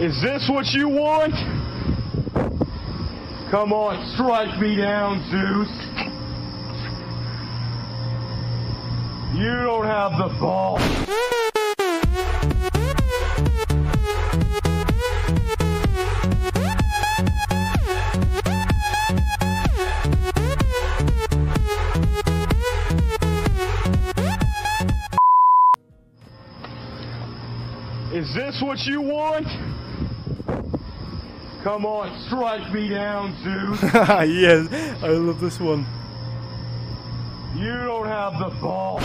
Is this what you want? Come on, strike me down, Zeus. You don't have the ball. Is this what you want? Come on, strike me down, Zeus. yes, I love this one. You don't have the ball.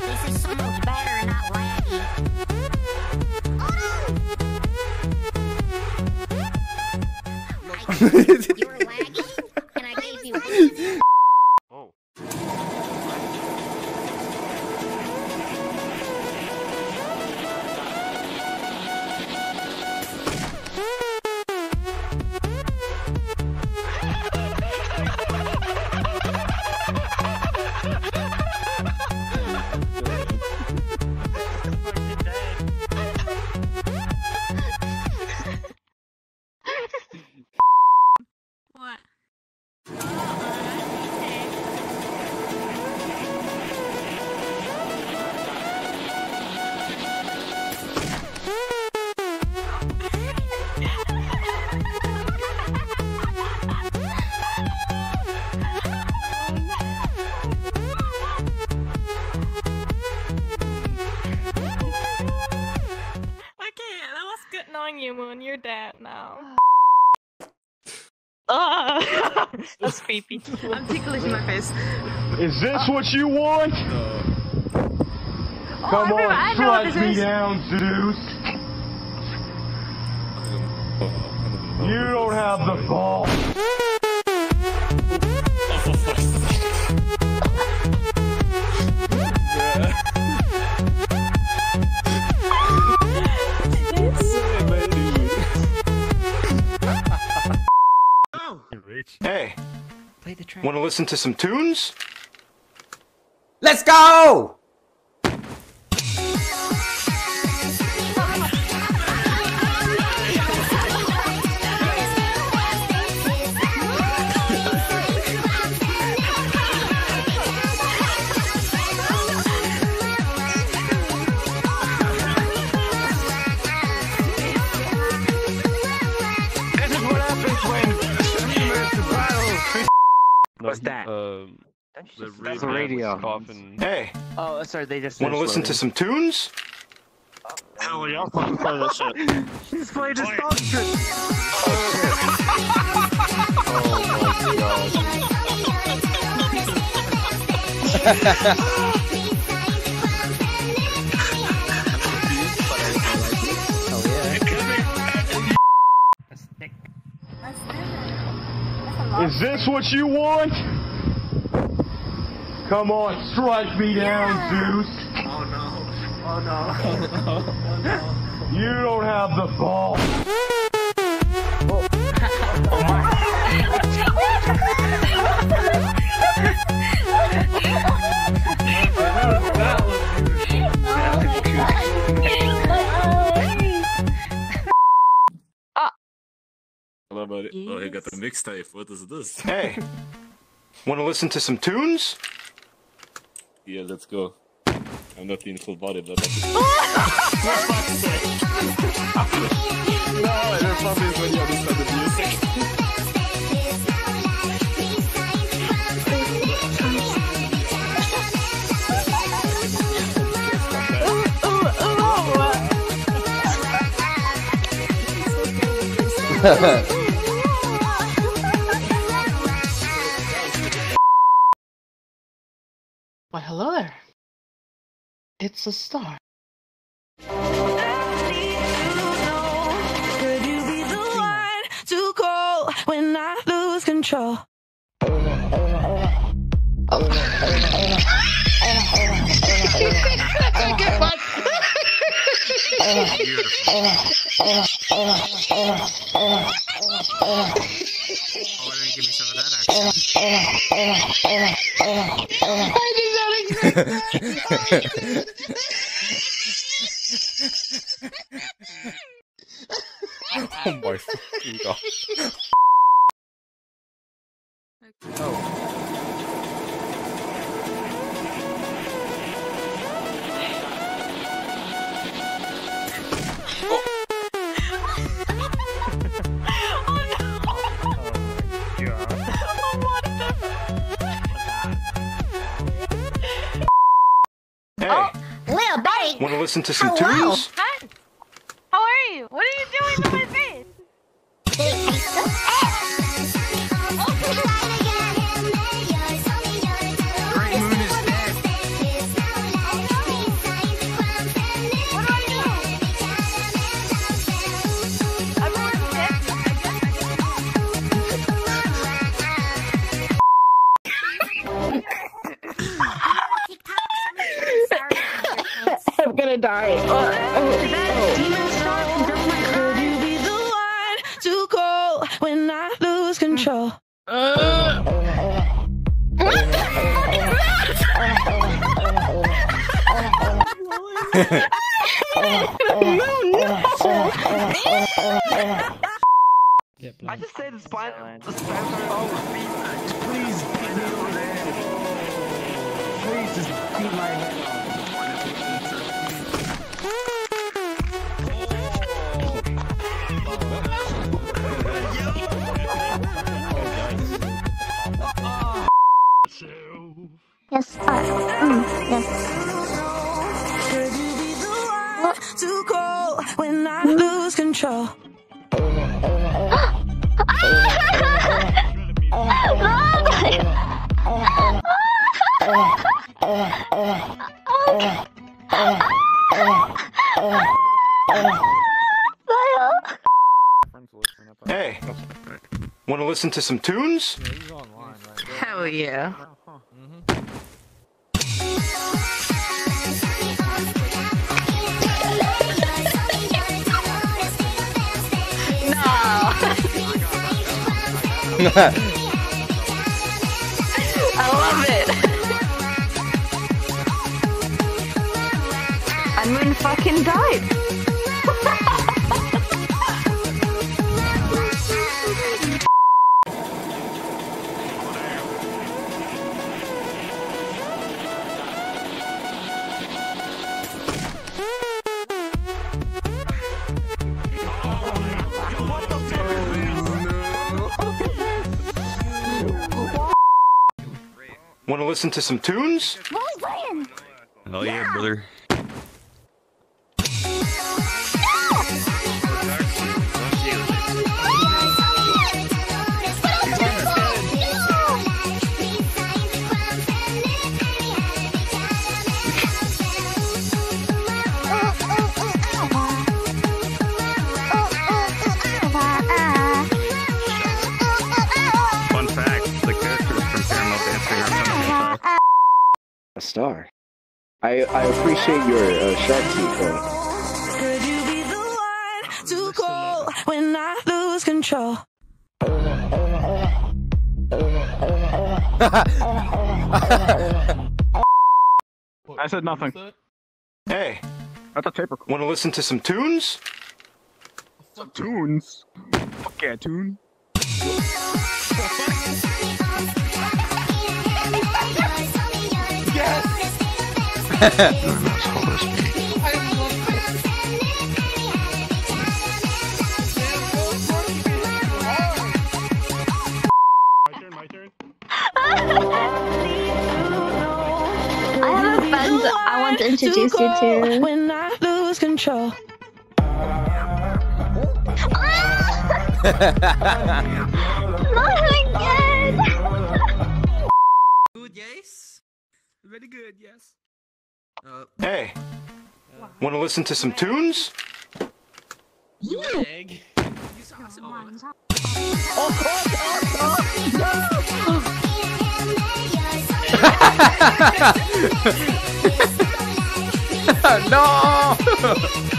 This is so much better and not laggy. Oh no! you were lagging, and I gave you. that's creepy. I'm ticklish in my face. Is this what you want? Oh, Come Oh, I remember- I on, know what this me is. down, Zeus. You don't have the ball. Want to listen to some tunes? Let's go! What's that? Um, That's the that's a man was radio. coughing. Hey, Oh, sorry, they just want to listen to some tunes? Hell yeah, I'll fucking play that shit. He's playing destruction! That's Is this what you want? Come on, strike me down, Zeus. Oh no. Oh, oh no. Oh no. You don't have the ball. Hello, buddy. Oh, he got the mixtape. What is this? Hey, want to listen to some tunes? Yeah, let's go. I'm not in full body, but. no, the problem is when you understand the music. Why, It's a star. Could you be the one to call when I lose control? I oh my fucking god. Hey, Lil Babe. want to listen to some Hello. tunes? Hi. How are you? What are you doing to my face? I'm gonna die. Could you be the one to call when I lose control? I just say the spine. The spine oh, please, please get me over there. Please just beat my head when I lose control? Hey, want to listen to some tunes? Hell yeah. I love it. Unwin fucking died. Listen to some tunes? What was? Oh yeah, brother. Star. I I appreciate your uh, shark teeth though. Could you be the one to call when I lose control? I said nothing. Hey, That's a tape recorder. want to listen to some tunes? Some Tunes. Fuck yeah, tune. I have a friend I want to introduce you to. When I lose control. Not again! Good, yes. Very good, yes. Uh, hey, want to listen to some tunes? no! oh,